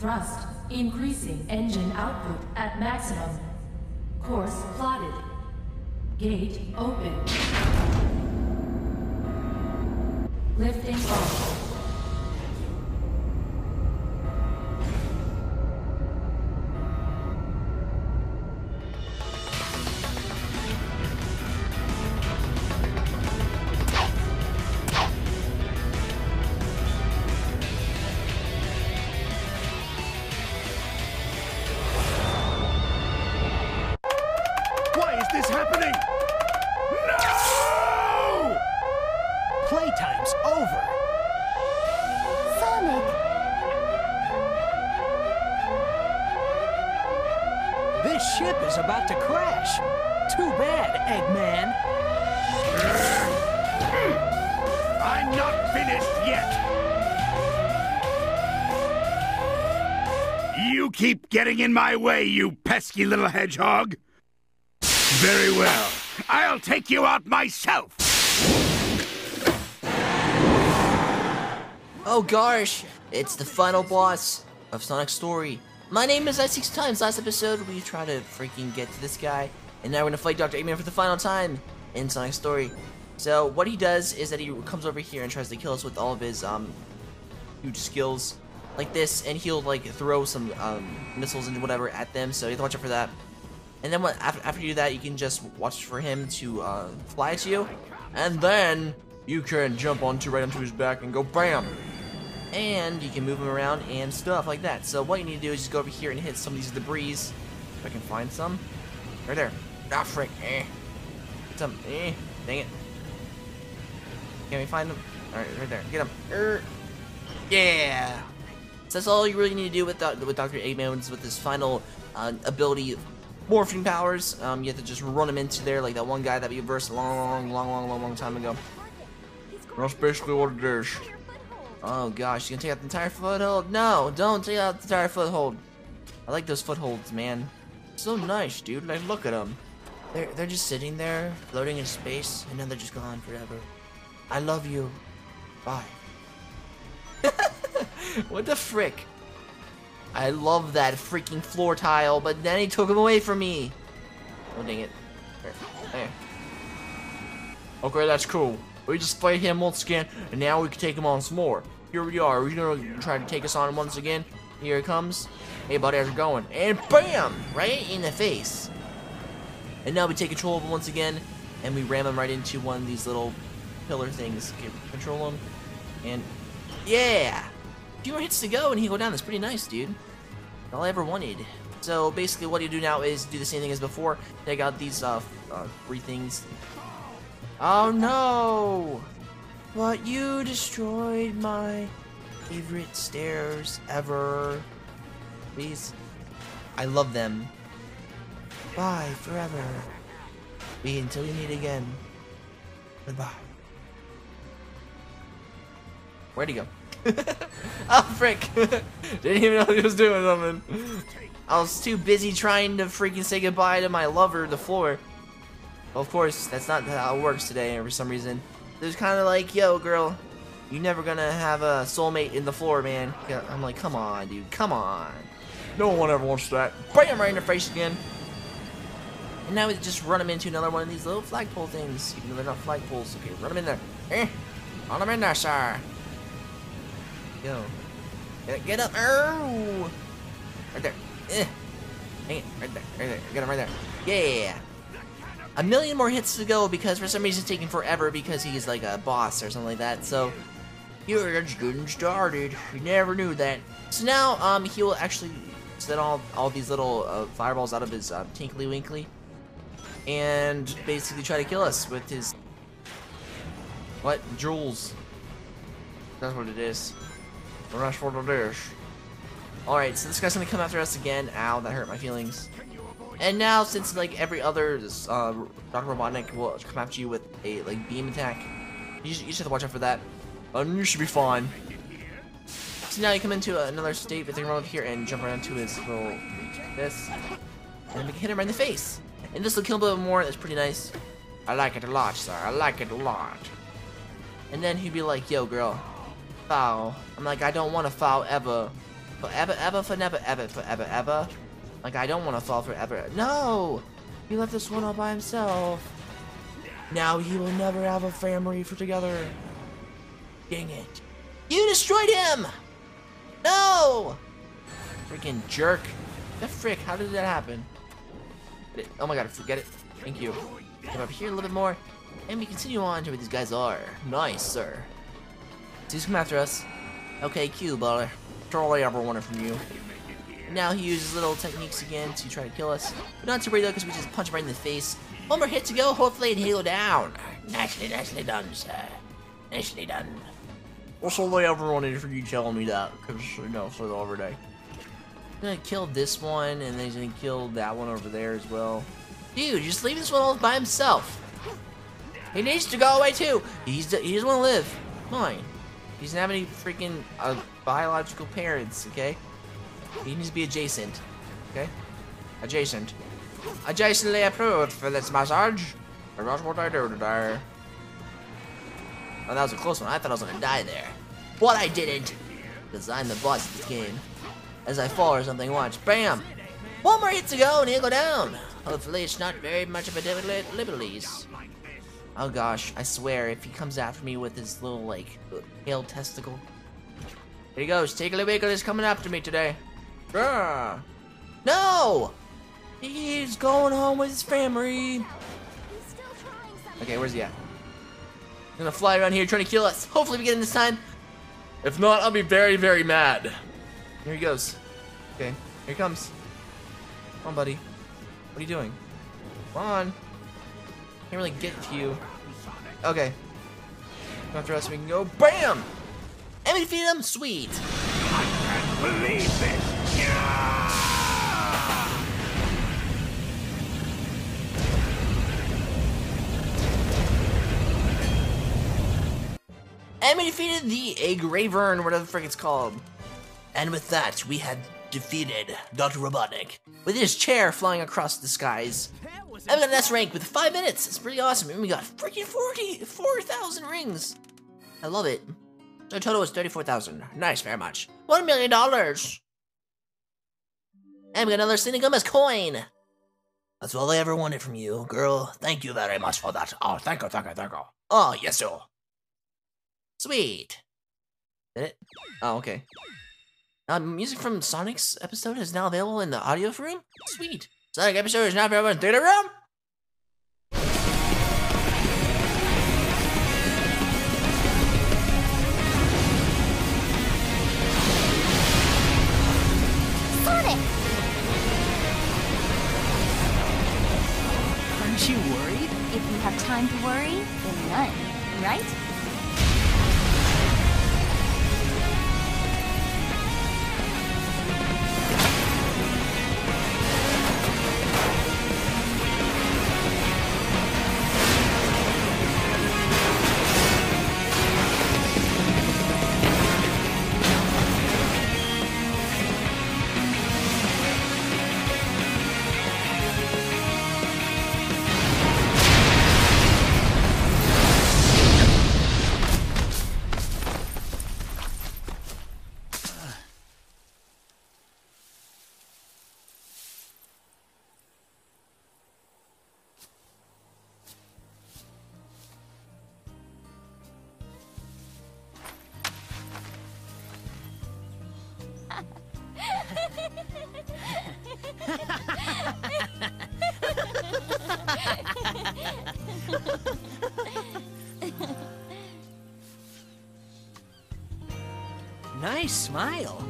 Thrust increasing engine output at maximum. Course plotted. Gate open. Lifting off. Is this happening? No! Playtime's over. Sonic! This ship is about to crash. Too bad, Eggman. I'm not finished yet! You keep getting in my way, you pesky little hedgehog! Very well. I'll take you out myself! Oh gosh, it's the final boss of Sonic Story. My name is iSneakSometimes. Last episode, we tried to freaking get to this guy, and now we're gonna fight Dr. Eggman for the final time in Sonic Story. So what he does is that he comes over here and tries to kill us with all of his um huge skills like this, and he'll like throw some um, missiles and whatever at them. So you have to watch out for that. And then what, after, after you do that, you can just watch for him to uh, fly at you, and then you can jump onto right onto his back and go BAM! and you can move him around and stuff like that. So what you need to do is just go over here and hit some of these debris. If I can find some. Right there. Ah, frick. Eh. Get some. Eh. Dang it. Can we find them? Alright, right there. Get them. Er. Yeah. So that's all you really need to do with, with Dr. Eggman with his final uh, ability, morphing powers. Um, you have to just run him into there like that one guy that we versed a long, long, long, long, long, long time ago. That's basically what it is. Oh gosh, you gonna take out the entire foothold? No, don't take out the entire foothold. I like those footholds, man. So nice, dude. Like, look at them. They're they're just sitting there, floating in space, and then they're just gone forever. I love you. Bye. what the frick? I love that freaking floor tile, but then he took him away from me. Oh dang it. There. there. Okay, that's cool. We just fight him once again, and now we can take him on some more. Here we are. We're gonna try to take us on once again. Here it comes. Hey, buddy, how's it going? And BAM! Right in the face. And now we take control of him once again, and we ram him right into one of these little pillar things. Control him, and yeah! Few more hits to go, and he go down. That's pretty nice, dude. All I ever wanted. So basically, what you do now is do the same thing as before. Take out these uh, uh three things. Oh no! But you destroyed my favorite stairs ever. Please. I love them. Bye forever. Be until we meet again. Goodbye. Where'd he go? oh frick! Didn't even know he was doing something. I was too busy trying to freaking say goodbye to my lover, the floor. Well, of course, that's not how it works today for some reason. There's kind of like, yo, girl, you never gonna have a soulmate in the floor, man. I'm like, come on, dude, come on. No one ever wants that. Bam, right in the face again. And now we just run him into another one of these little flagpole things. Even though they're not flagpoles. Okay, run him in there. Eh, run him in there, sir. Go. Get, up. Oh. Right there. Eh. It. Right there. Right there. Get him right there. Yeah. A million more hits to go because for some reason it's taking forever because he's like a boss or something like that. So you're just getting started. You never knew that. So now um he will actually set all all these little uh, fireballs out of his uh, tinkly winkly and basically try to kill us with his what jewels. That's what it is. That's what. Alright, so this guy's gonna come after us again. Ow, that hurt my feelings. And now, since like every other uh, Dr. Robotnik will come after you with a like beam attack, you, just, you have to watch out for that. And you should be fine. So now you come into another state, but they run over here and jump right into his little this, and we can hit him right in the face. And this will kill him a little more. That's pretty nice. I like it a lot, sir. I like it a lot. And then he'd be like, "Yo, girl, foul." I'm like, "I don't want to foul ever." Forever, ever, for never, ever, forever, ever. Like, I don't want to fall forever. No! He left this one all by himself. Now he will never have a family for together. Dang it. You destroyed him! No! Freaking jerk. The frick, how did that happen? Oh my god, forget it. Thank you. Come up here a little bit more. And we continue on to where these guys are. Nice, sir. He's come after us. Okay, Q, baller. That's all I ever wanted from you. Now he uses little techniques again to try to kill us. But not too worry though, because we just punch him right in the face. One more hit to go, hopefully he'll go down. Nicely, nicely done, sir. Nicely done. What's all I ever wanted for you telling me that? Because, you know, for the other day. He's gonna kill this one, and then he's gonna kill that one over there as well. Dude, just leave this one all by himself. He needs to go away too. He's he doesn't want to live. Fine. He doesn't have any freaking uh, biological parents. Okay. He needs to be adjacent. Okay. Adjacent. Adjacently approved for this massage. I That's what I do today. Oh, that was a close one. I thought I was gonna die there. But I didn't. Because I'm the boss of this game. As I fall or something, watch. Bam! One more hit to go and he'll go down. Hopefully it's not very much of a difficulties. Oh gosh, I swear, if he comes after me with his little, like, pale testicle. Here he goes, Tiggly Wiggly is coming after me today. Grr. No! He's going home with his family. Okay, where's he at? He's gonna fly around here trying to kill us. Hopefully we get him this time. If not, I'll be very, very mad. Here he goes. Okay, here he comes. Come on, buddy. What are you doing? Come on. Can't really get to you. Okay. After us, we can go BAM! And we defeat him. Sweet. I can't Believe this! Yeah! And we defeated the Aggravern, whatever the frick it's called. And with that, we had defeated Dr. Robotnik with his chair flying across the skies. We got an S rank with 5 minutes. It's pretty awesome. And we got freaking 40, 4,000 rings. I love it. The total was 34,000. Nice, very much. $1 million. And we got another Selena Gomez coin. That's all I ever wanted from you, girl. Thank you very much for that. Oh, thank you, thank you, thank you. Oh, yes, sir. Sweet. Did it? Oh, okay. Uh, music from Sonic's episode is now available in the audio room? Sweet. Sonic episode is now available in theater room? Sonic! Aren't you worried? If you have time to worry, then none, right? Nice smile.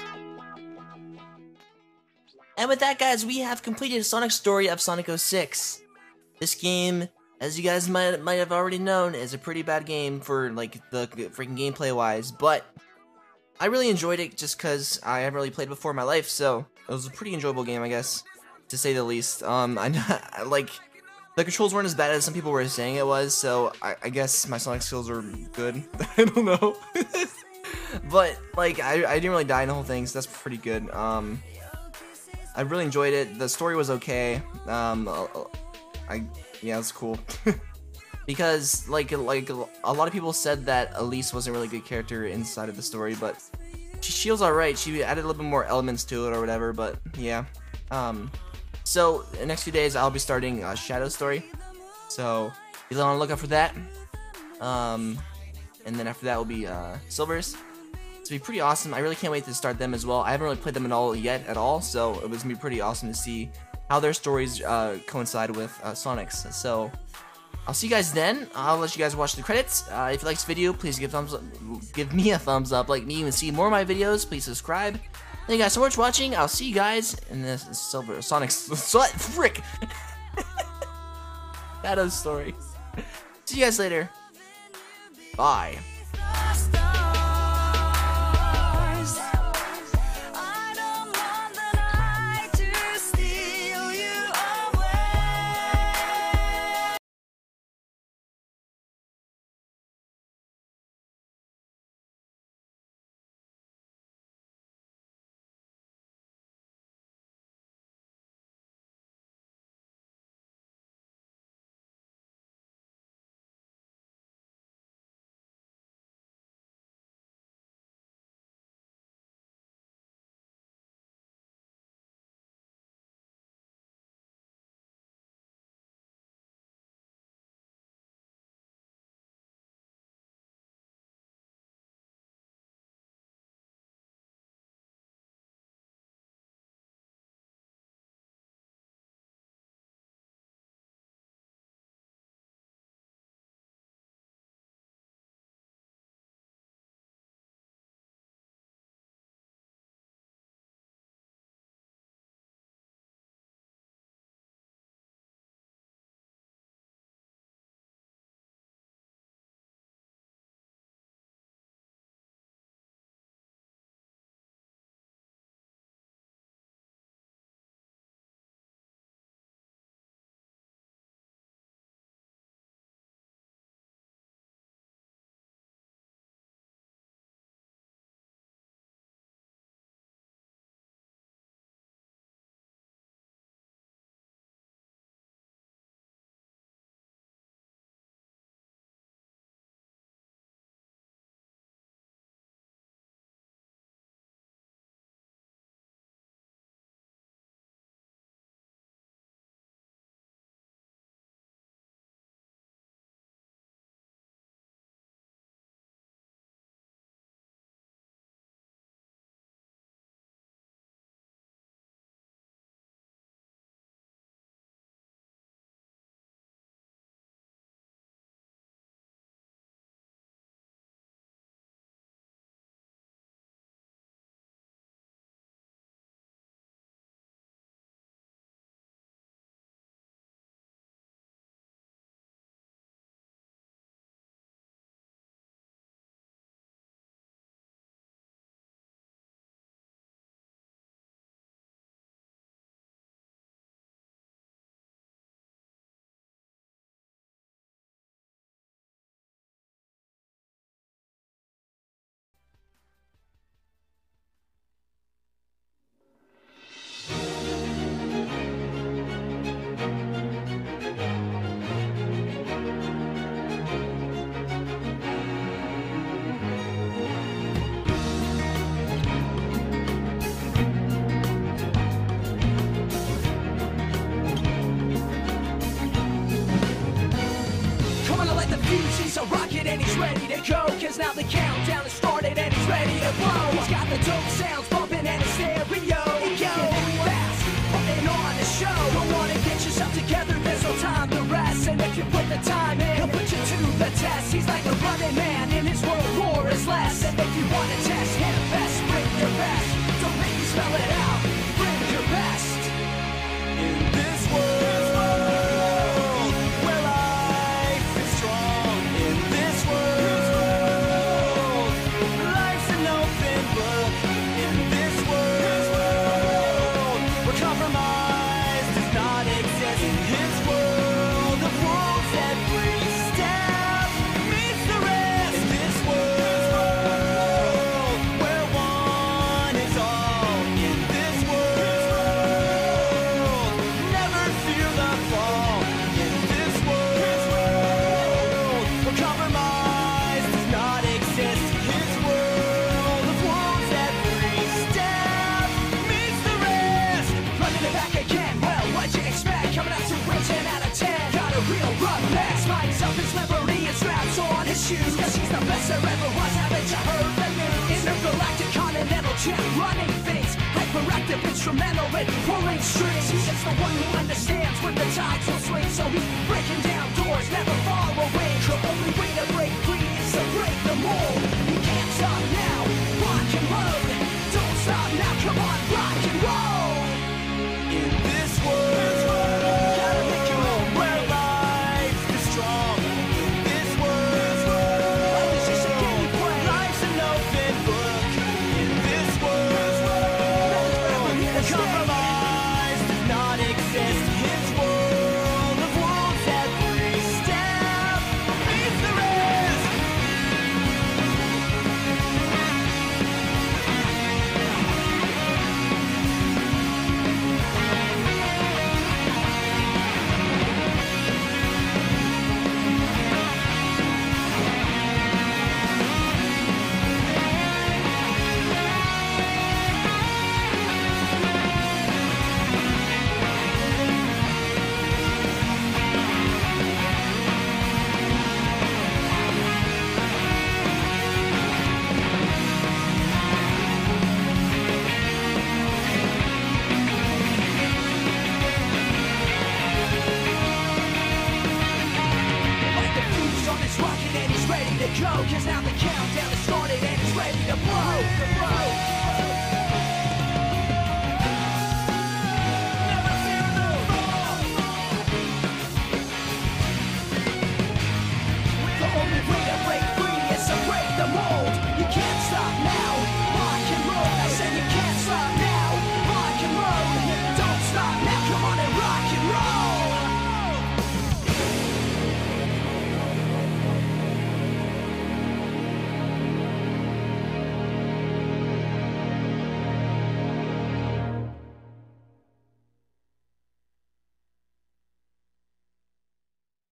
And with that, guys, we have completed Sonic Story of Sonic 06. This game, as you guys might might have already known, is a pretty bad game for like the freaking gameplay wise, but I really enjoyed it just because I haven't really played before in my life, so it was a pretty enjoyable game, I guess, to say the least. Um, I like the controls weren't as bad as some people were saying it was, so I, I guess my Sonic skills are good. I don't know. but like I, I didn't really die in the whole thing, so that's pretty good. Um, I really enjoyed it. The story was okay. Um, I yeah, it's cool. because like like a lot of people said that Elise wasn't really good character inside of the story, but she, she was alright. She added a little bit more elements to it or whatever. But yeah. Um, so the next few days I'll be starting uh, Shadow Story. So be on the lookout for that. Um, and then after that will be uh, Silvers. Gonna be pretty awesome. I really can't wait to start them as well. I haven't really played them at all yet at all, so it was gonna be pretty awesome to see how their stories uh, coincide with uh, Sonic's. So I'll see you guys then. I'll let you guys watch the credits. Uh, if you like this video, please give thumbs up, give me a thumbs up. Like me and see more of my videos, please subscribe. Thank you guys so much for watching. I'll see you guys in this Silver Sonic's frick Shadow story. See you guys later. Bye. Together, there's no time to rest. And if you put the time in, he'll put you to the test. He's like a running man in his world, war is less. And if you wanna test the best there ever was. Haven't you heard the news? Intergalactic continental champ running things. Hyperactive instrumental in pulling strings. Is the one who understands when the tides will swing. So he's breaking down doors, never far away. The only way to break free is to break the mold. You can't stop now, rock and roll. Don't stop now, come on, rock and roll.